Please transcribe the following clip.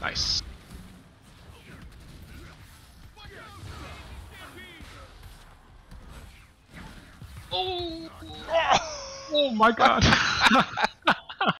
Nice. Oh, oh my god.